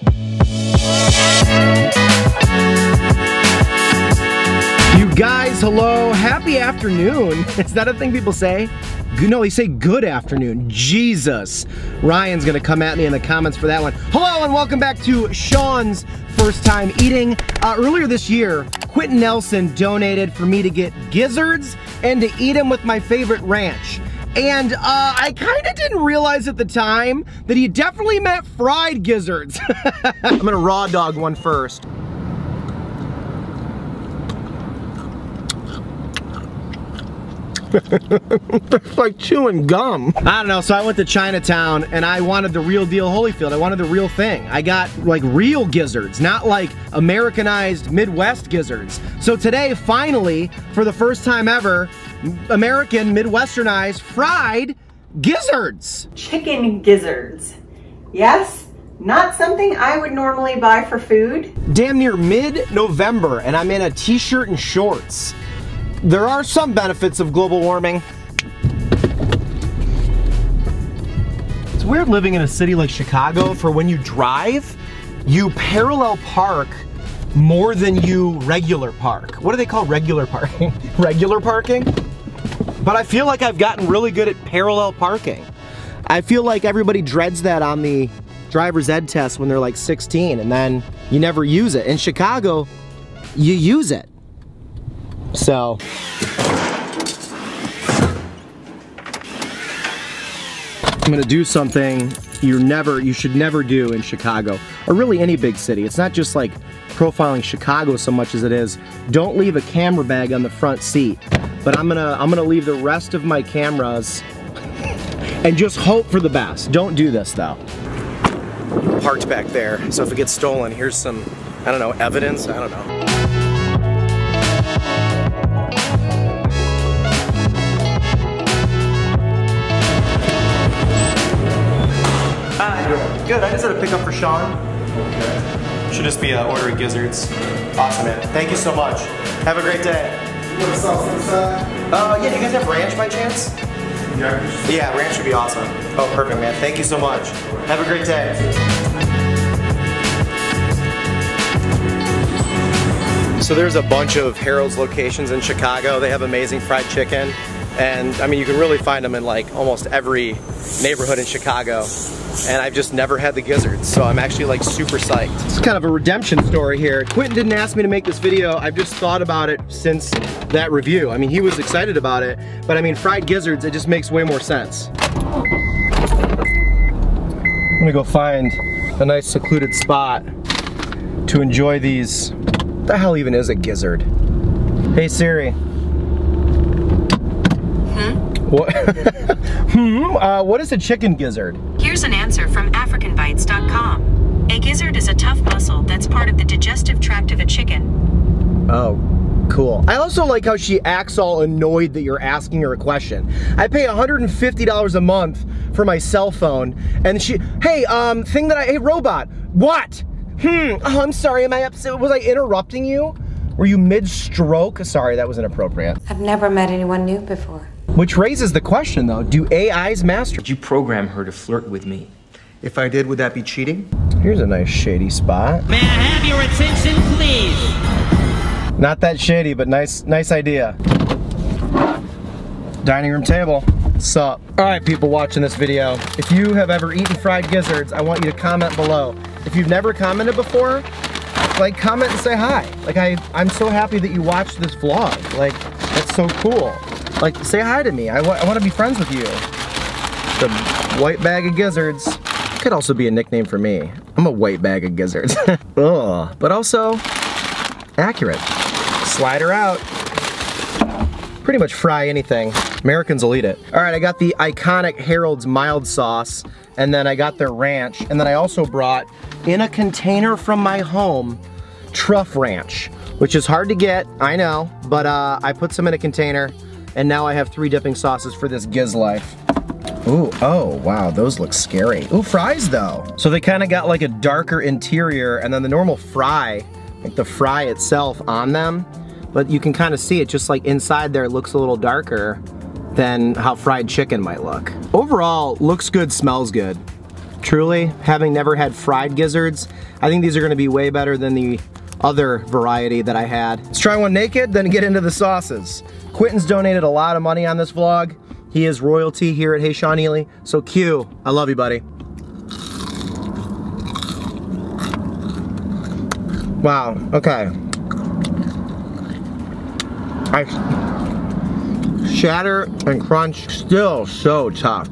You guys, hello, happy afternoon. Is that a thing people say? No, they say good afternoon. Jesus. Ryan's gonna come at me in the comments for that one. Hello and welcome back to Sean's first time eating. Uh, earlier this year, Quintin Nelson donated for me to get gizzards and to eat them with my favorite ranch. And uh, I kind of didn't realize at the time that he definitely meant fried gizzards. I'm gonna raw dog one first. It's like chewing gum. I don't know, so I went to Chinatown and I wanted the real deal Holyfield. I wanted the real thing. I got like real gizzards, not like Americanized Midwest gizzards. So today, finally, for the first time ever, American Midwesternized fried gizzards. Chicken gizzards. Yes, not something I would normally buy for food. Damn near mid-November and I'm in a t-shirt and shorts. There are some benefits of global warming. It's weird living in a city like Chicago for when you drive, you parallel park more than you regular park. What do they call regular parking? regular parking? But I feel like I've gotten really good at parallel parking. I feel like everybody dreads that on the driver's ed test when they're like 16 and then you never use it. In Chicago, you use it. So. I'm gonna do something you're never, you should never do in Chicago, or really any big city. It's not just like profiling Chicago so much as it is, don't leave a camera bag on the front seat. But I'm gonna, I'm gonna leave the rest of my cameras and just hope for the best. Don't do this though. Parked back there, so if it gets stolen, here's some, I don't know, evidence, I don't know. Good, I just had a pickup for Sean. Okay. Should just be uh, ordering gizzards. Awesome, man. Thank you so much. Have a great day. You want sauce inside? Uh, yeah, do you guys have ranch by chance? Yeah. Yeah, ranch would be awesome. Oh, perfect, man. Thank you so much. Have a great day. So there's a bunch of Harold's locations in Chicago. They have amazing fried chicken. And I mean, you can really find them in like almost every neighborhood in Chicago. And I've just never had the gizzards, so I'm actually like super psyched. It's kind of a redemption story here. Quintin didn't ask me to make this video. I've just thought about it since that review. I mean, he was excited about it, but I mean, fried gizzards, it just makes way more sense. I'm gonna go find a nice secluded spot to enjoy these. What the hell even is a gizzard? Hey Siri. What? hmm? Uh, what is a chicken gizzard? Here's an answer from AfricanBites.com. A gizzard is a tough muscle that's part of the digestive tract of a chicken. Oh, cool. I also like how she acts all annoyed that you're asking her a question. I pay $150 a month for my cell phone, and she, hey, um, thing that I, hey, robot, what? Hmm, oh, I'm sorry, am I upset? Was I interrupting you? Were you mid-stroke? Sorry, that was inappropriate. I've never met anyone new before. Which raises the question though, do AIs master? Did you program her to flirt with me? If I did, would that be cheating? Here's a nice shady spot. May I have your attention, please? Not that shady, but nice, nice idea. Dining room table. Sup? All right, people watching this video, if you have ever eaten fried gizzards, I want you to comment below. If you've never commented before, like comment and say hi. Like I, I'm so happy that you watched this vlog. Like, that's so cool. Like, say hi to me. I, I want to be friends with you. The white bag of gizzards. Could also be a nickname for me. I'm a white bag of gizzards. Ugh. But also, accurate. Slide her out. Pretty much fry anything. Americans will eat it. All right, I got the iconic Harold's mild sauce, and then I got their ranch, and then I also brought, in a container from my home, truff ranch, which is hard to get, I know, but uh, I put some in a container, and now I have three dipping sauces for this Giz life. Ooh, oh, wow, those look scary. Ooh, fries though. So they kind of got like a darker interior and then the normal fry, like the fry itself on them, but you can kind of see it just like inside there looks a little darker than how fried chicken might look. Overall, looks good, smells good. truly, having never had fried gizzards, I think these are gonna be way better than the other variety that I had. Let's try one naked, then get into the sauces. Quintin's donated a lot of money on this vlog. He is royalty here at Hey Sean Ely. So Q, I love you, buddy. Wow, okay. I shatter and crunch still so tough.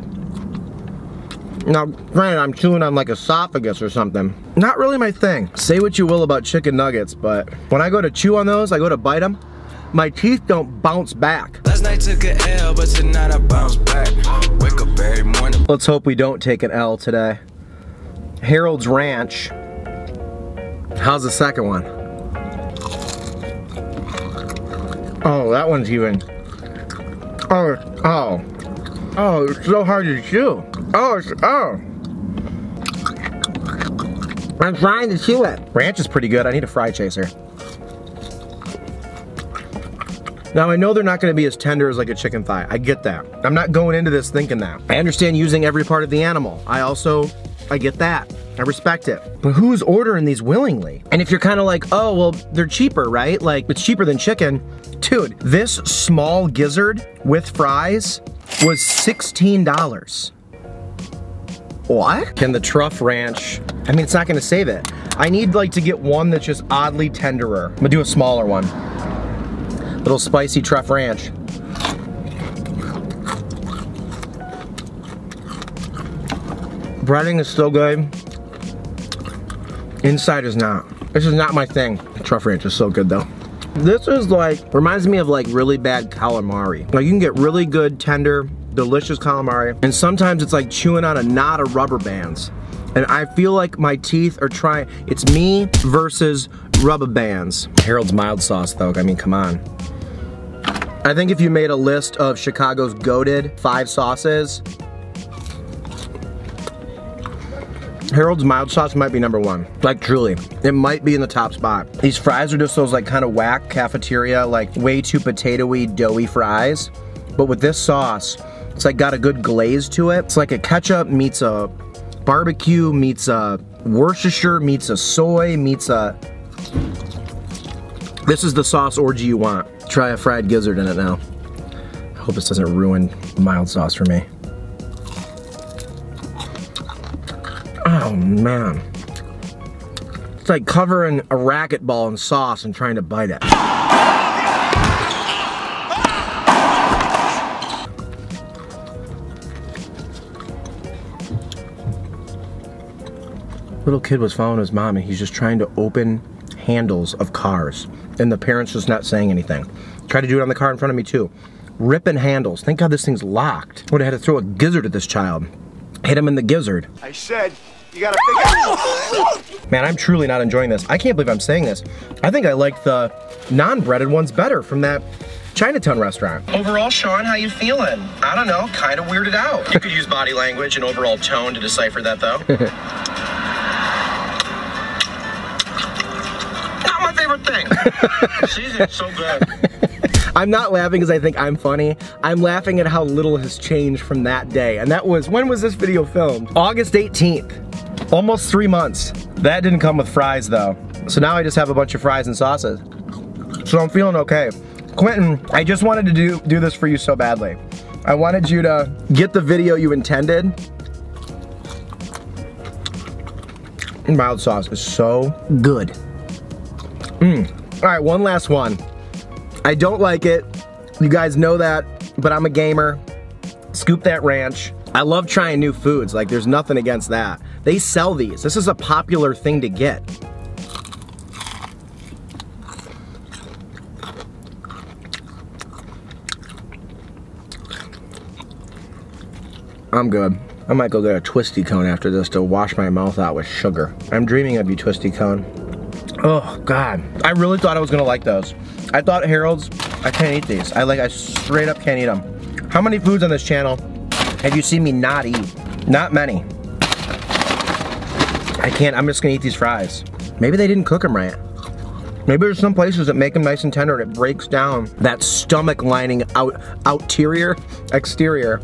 Now, granted, I'm chewing on like esophagus or something. Not really my thing. Say what you will about chicken nuggets, but when I go to chew on those, I go to bite them, my teeth don't bounce back. Last night took a L, but tonight I bounce back. Wake up every morning. Let's hope we don't take an L today. Harold's Ranch. How's the second one? Oh, that one's even. Oh, oh. Oh, it's so hard to chew. Oh, it's, oh. I'm trying to chew it. Ranch is pretty good. I need a fry chaser. Now I know they're not gonna be as tender as like a chicken thigh. I get that. I'm not going into this thinking that. I understand using every part of the animal. I also, I get that. I respect it. But who's ordering these willingly? And if you're kind of like, oh, well, they're cheaper, right? Like, it's cheaper than chicken. Dude, this small gizzard with fries was $16. What? Can the Truff Ranch, I mean, it's not gonna save it. I need like to get one that's just oddly tenderer. I'm gonna do a smaller one. Little spicy Truff Ranch. Breading is still good. Inside is not. This is not my thing. Truff Ranch is so good though. This is like, reminds me of like really bad calamari. Like you can get really good, tender, delicious calamari, and sometimes it's like chewing on a knot of rubber bands. And I feel like my teeth are trying, it's me versus rubber bands. Harold's mild sauce though, I mean, come on. I think if you made a list of Chicago's goaded five sauces, Harold's mild sauce might be number one. Like truly, it might be in the top spot. These fries are just those like kind of whack cafeteria, like way too potatoey, doughy fries. But with this sauce, it's like got a good glaze to it. It's like a ketchup meets a barbecue, meets a Worcestershire, meets a soy, meets a... This is the sauce orgy you want. Try a fried gizzard in it now. I hope this doesn't ruin mild sauce for me. Oh man. It's like covering a racquetball in sauce and trying to bite it. Little kid was following his mom and he's just trying to open handles of cars. And the parents just not saying anything. Tried to do it on the car in front of me too. Ripping handles. Thank God this thing's locked. Would have had to throw a gizzard at this child. Hit him in the gizzard. I said, you gotta figure Man, I'm truly not enjoying this. I can't believe I'm saying this. I think I like the non-breaded ones better from that Chinatown restaurant. Overall, Sean, how you feeling? I don't know, kind of weirded out. You could use body language and overall tone to decipher that though. Season's so good. I'm not laughing because I think I'm funny. I'm laughing at how little has changed from that day. And that was, when was this video filmed? August 18th. Almost three months. That didn't come with fries though. So now I just have a bunch of fries and sauces. So I'm feeling okay. Quintin, I just wanted to do, do this for you so badly. I wanted you to get the video you intended. Mild sauce is so good. Mm. All right, one last one. I don't like it. You guys know that, but I'm a gamer. Scoop that ranch. I love trying new foods. Like, there's nothing against that. They sell these. This is a popular thing to get. I'm good. I might go get a twisty cone after this to wash my mouth out with sugar. I'm dreaming of you, twisty cone. Oh, God. I really thought I was gonna like those. I thought Harold's, I can't eat these. I like, I straight up can't eat them. How many foods on this channel have you seen me not eat? Not many. I can't, I'm just gonna eat these fries. Maybe they didn't cook them right. Maybe there's some places that make them nice and tender and it breaks down that stomach lining out, outerior, exterior.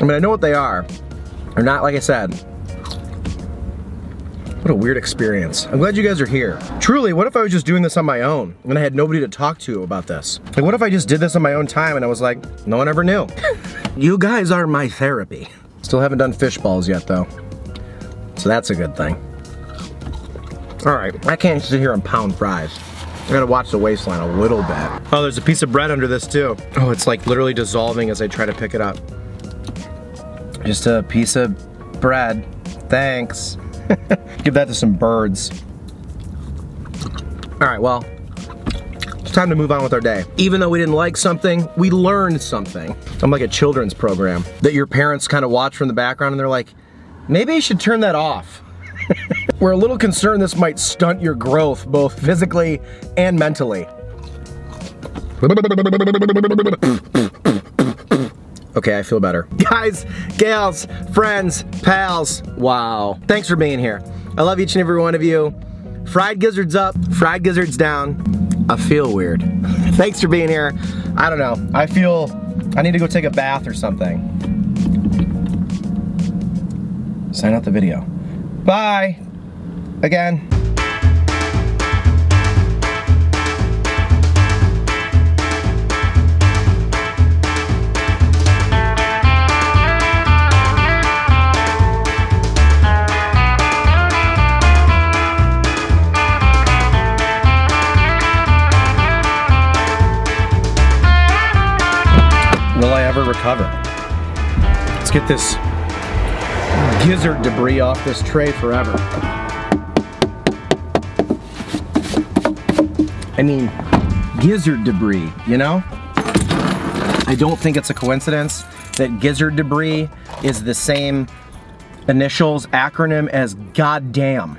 I mean, I know what they are. They're not, like I said, What a weird experience. I'm glad you guys are here. Truly, what if I was just doing this on my own and I had nobody to talk to about this? Like, what if I just did this on my own time and I was like, no one ever knew? you guys are my therapy. Still haven't done fish balls yet, though. So that's a good thing. All right, I can't sit here and pound fries. I gotta watch the waistline a little bit. Oh, there's a piece of bread under this too. Oh, it's like literally dissolving as I try to pick it up. Just a piece of bread. Thanks. Give that to some birds. All right, well, it's time to move on with our day. Even though we didn't like something, we learned something. I'm like a children's program that your parents kind of watch from the background and they're like, maybe you should turn that off. We're a little concerned this might stunt your growth, both physically and mentally. Okay, I feel better. Guys, gals, friends, pals, wow. Thanks for being here. I love each and every one of you. Fried gizzards up, fried gizzards down. I feel weird. Thanks for being here. I don't know. I feel I need to go take a bath or something. Sign out the video. Bye. Again. Will I ever recover? Let's get this gizzard debris off this tray forever. I mean, gizzard debris, you know? I don't think it's a coincidence that gizzard debris is the same initials acronym as goddamn.